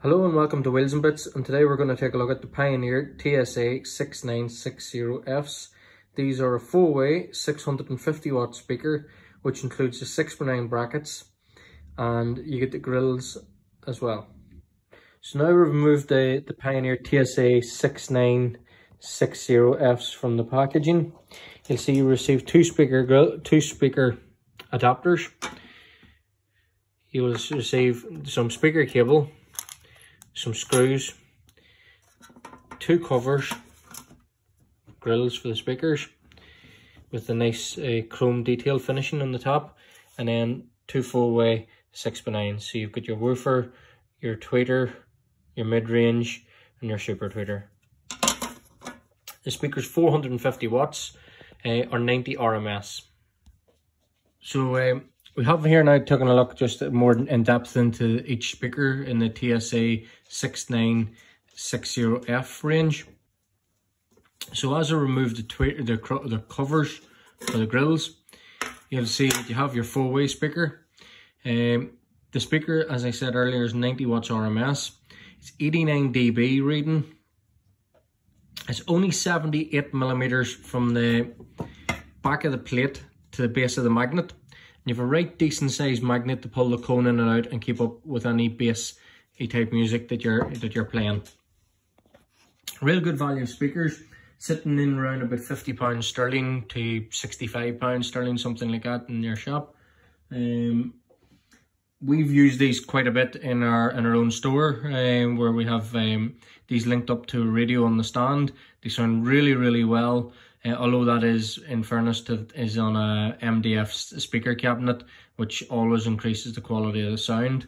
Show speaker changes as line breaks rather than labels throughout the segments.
Hello and welcome to Wheels and Bits and today we're going to take a look at the Pioneer TSA 6960Fs. These are a four-way 650 watt speaker which includes the 6x9 brackets and you get the grills as well. So now we've removed the, the Pioneer TSA 6960Fs from the packaging. You'll see you receive two speaker grill, two speaker adapters. You will receive some speaker cable some screws, two covers, grills for the speakers with a nice uh, chrome detail finishing on the top and then two four-way 6x9 so you've got your woofer, your tweeter, your mid-range and your super tweeter. The speaker's 450 watts uh, or 90 RMS. So um, we have here now taken a look just more in depth into each speaker in the TSA 6960F range. So as I remove the, the, the covers for the grills, you'll see that you have your four-way speaker. Um, the speaker, as I said earlier, is 90 watts RMS. It's 89 dB reading. It's only 78 millimeters from the back of the plate to the base of the magnet. You have a right decent sized magnet to pull the cone in and out and keep up with any bass type music that you're that you're playing. Real good value speakers, sitting in around about fifty pounds sterling to sixty five pounds sterling, something like that in your shop. Um, we've used these quite a bit in our in our own store um, where we have um, these linked up to radio on the stand. They sound really really well. Uh, although that is, in fairness, to, is on a MDF speaker cabinet, which always increases the quality of the sound.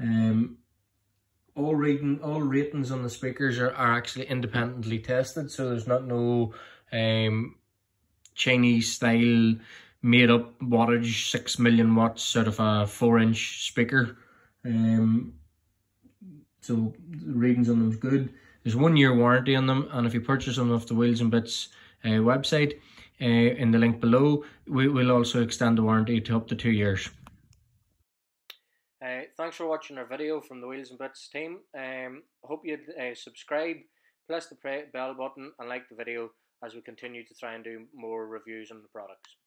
Um, all rating, all ratings on the speakers are, are actually independently tested, so there's not no um, Chinese style made up wattage, six million watts out of a four inch speaker. Um, so the readings on them is good. There's one year warranty on them, and if you purchase them off the Wheels and Bits uh, website uh, in the link below. We will also extend the warranty to up to two years. Uh, thanks for watching our video from the Wheels and Bits team. Um, hope you uh, subscribe, press the bell button and like the video as we continue to try and do more reviews on the products.